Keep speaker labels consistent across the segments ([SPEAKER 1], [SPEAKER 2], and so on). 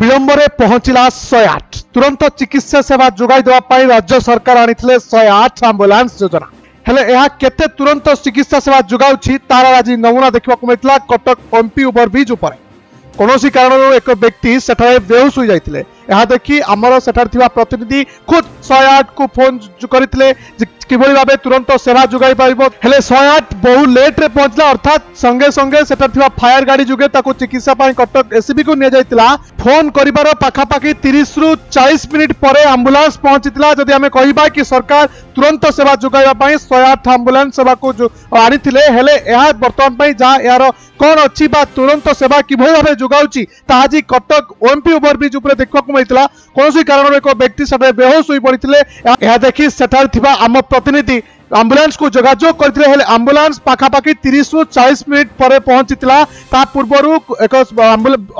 [SPEAKER 1] ବିଳମ୍ବରେ ପହଞ୍ଚିଲା ଶହେ ଆଠ ତୁରନ୍ତ ଚିକିତ୍ସା ସେବା ଯୋଗାଇ ଦେବା ପାଇଁ ରାଜ୍ୟ ସରକାର ଆଣିଥିଲେ ଶହେ ଆଠ ଆମ୍ବୁଲାନ୍ସ ଯୋଜନା ହେଲେ ଏହା କେତେ ତୁରନ୍ତ ଚିକିତ୍ସା ସେବା ଯୋଗାଉଛି ତାର ଆଜି ନମୁନା ଦେଖିବାକୁ ମିଳିଥିଲା କଟକ ପମ୍ପି ଓଭରବ୍ରିଜ୍ ଉପରେ କୌଣସି କାରଣରୁ ଏକ ବ୍ୟକ୍ତି ସେଠାରେ ବେହୋସ ହୋଇଯାଇଥିଲେ ଏହା ଦେଖି ଆମର ସେଠାରେ ଥିବା ପ୍ରତିନିଧି ଖୁଦ୍ ଶହେ ଆଠକୁ ଫୋନ୍ କରିଥିଲେ ଯେ কিভাবে ভাবে তুরন্ত সেবা যোগাই পাব হলে শহে আট বহু লেট্রে পৌঁছলা অর্থাৎ সঙ্গে সঙ্গে সেটা থাকা ফায়ার গাড়ি যোগে তাকে চিকিৎসা পাই কটক এসিবি কু নিয়ে যাই ফোন করবার পাখাপাখি তিরিশ রু চাশ মিনিট পরে আম্বুলান্স পৌঁছি যদি আমি কহবা কি সরকার তুরন্ত সেবা যোগাইবা পাই শহে আট আম্বুলান্স সেবা আনিলে হলে বর্তমান যা এর কোণ অছি বা তুরন্ত সেবা কিভাবে ভাবে যোগাউছি তা আজ কটক ওএমপি ওভরব্রিজ উপরে দেখা মিলে কৌশি কারণের এক ব্যক্তি সেটা বেহোশ হয়ে পড়ে দেখি সেঠার থাকা আম प्रतिनिधि ଆମ୍ବୁଲାନ୍ସକୁ ଯୋଗାଯୋଗ କରିଥିଲେ ହେଲେ ଆମ୍ବୁଲାନ୍ସ ପାଖାପାଖି ତିରିଶରୁ ଚାଳିଶ ମିନିଟ୍ ପରେ ପହଞ୍ଚିଥିଲା ତା ପୂର୍ବରୁ ଏକ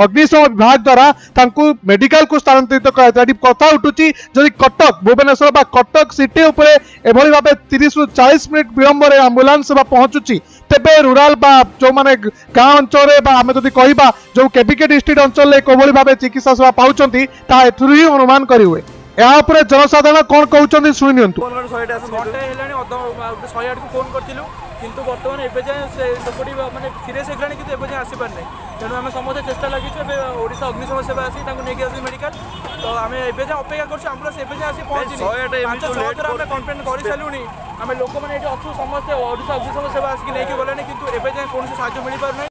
[SPEAKER 1] ଅଗ୍ନିଶମ ବିଭାଗ ଦ୍ୱାରା ତାଙ୍କୁ ମେଡିକାଲକୁ ସ୍ଥାନାନ୍ତରିତ କରାଯାଇଥିଲା ଏଠି କଥା ଉଠୁଛି ଯଦି କଟକ ଭୁବନେଶ୍ୱର ବା କଟକ ସିଟି ଉପରେ ଏଭଳି ଭାବେ ତିରିଶରୁ ଚାଳିଶ ମିନିଟ୍ ବିଳମ୍ବରେ ଆମ୍ବୁଲାନ୍ସ ସେବା ପହଞ୍ଚୁଛି ତେବେ ରୁରାଲ ବା ଯେଉଁମାନେ ଗାଁ ଅଞ୍ଚଳରେ ବା ଆମେ ଯଦି କହିବା ଯେଉଁ କେବିକେ ଡିଷ୍ଟ୍ରିକ୍ଟ ଅଞ୍ଚଳରେ କୋଭଳି ଭାବେ ଚିକିତ୍ସା ସେବା ପାଉଛନ୍ତି ତାହା ଏଥିରୁ ହିଁ ଅନୁମାନ କରିହୁଏ ଏହା ଉପରେ ଜନସାଧାରଣ କ'ଣ କହୁଛନ୍ତି ଶୁଣି ନିଅନ୍ତୁ
[SPEAKER 2] ଘଣ୍ଟେ ହେଲାଣି ଶହେ ଆଠକୁ ଫୋନ୍ କରିଥିଲୁ କିନ୍ତୁ ବର୍ତ୍ତମାନ ଏବେ ଯାଏଁ ସେ ଲୋକଟି ମାନେ ସିରିୟସ୍ ହେଇଗଲାଣି କିନ୍ତୁ ଏବେ ଯାଏଁ ଆସିପାରିନାହିଁ ତେଣୁ ଆମେ ସମସ୍ତେ ଚେଷ୍ଟା ଲାଗିଛୁ ଏବେ ଓଡ଼ିଶା ଅଗ୍ନିଶମ ସେବା ଆସି ତାଙ୍କୁ ନେଇକି ଆସି ମେଡ଼ିକାଲ ତ ଆମେ ଏବେ ଯାଏଁ ଅପେକ୍ଷା କରୁଛୁ ଆମ୍ବୁଲାନ୍ସ ଏବେ ଯାଏଁ ଆସି ପହଞ୍ଚିନି ପାଞ୍ଚ ଛଅ ଥର ଆମେ କମ୍ପ୍ଲେନ୍ କରିସାରିଲୁଣି ଆମେ ଲୋକମାନେ ଏଠି ଅଛୁ ସମସ୍ତେ ଓଡ଼ିଶା ଅଗ୍ନିଶମ ସେବା ଆସିକି ନେଇକି ଗଲେଣି କିନ୍ତୁ ଏବେ ଯାଏଁ କୌଣସି ସାହାଯ୍ୟ ମିଳିପାରୁନାହିଁ